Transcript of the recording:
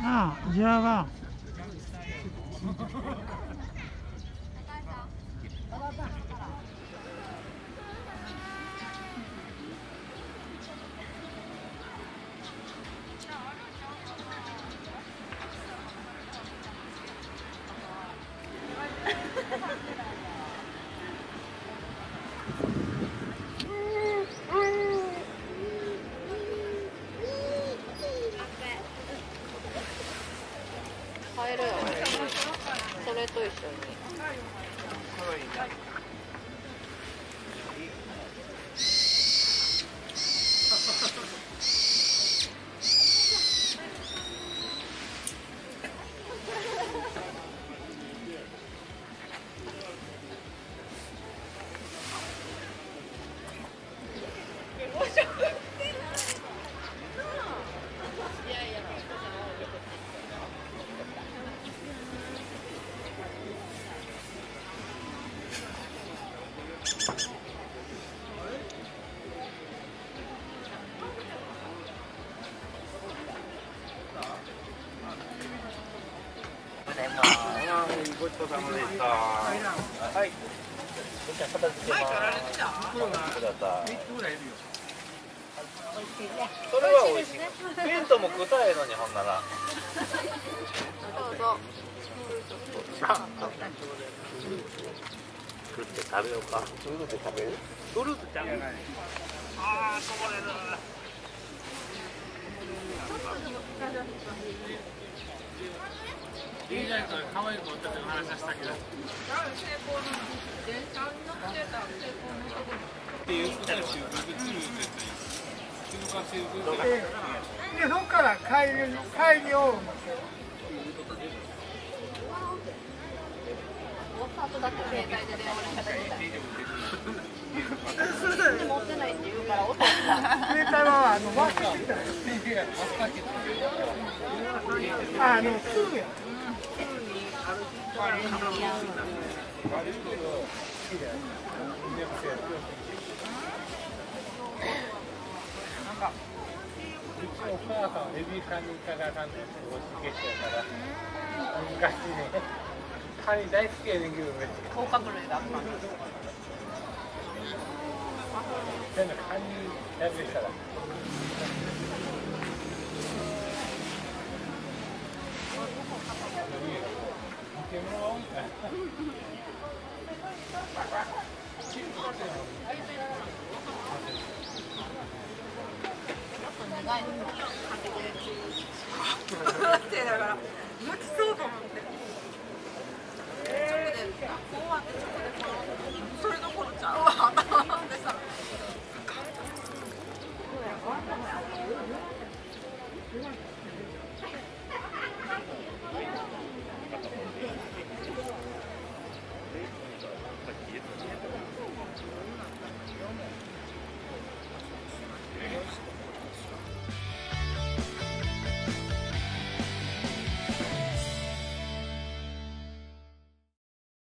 ああじゃあ。と一緒に。ごちそうさまでした。はい。じゃあ片付けます。ください。それは美味しい。弁当も食うたらええのにほんなら。どうぞ食って食べようか。フルーツ食べる？フルーツちゃう。ああ、こぼれる。いいじゃん、可愛い子たちの話したけど。っていう人たちをずっと来る絶対。休暇制度で。そっから帰り帰りを後だって携帯で電話の形で持ってないって言うから携帯はあのマスクしてたあのすぐやお母さん。はベビカーに行かなあかん。ねん。っておしげしやから昔ねカニ大好きやねん。けどね甲殻類があった全部カニやってしたら泣きそうと思って。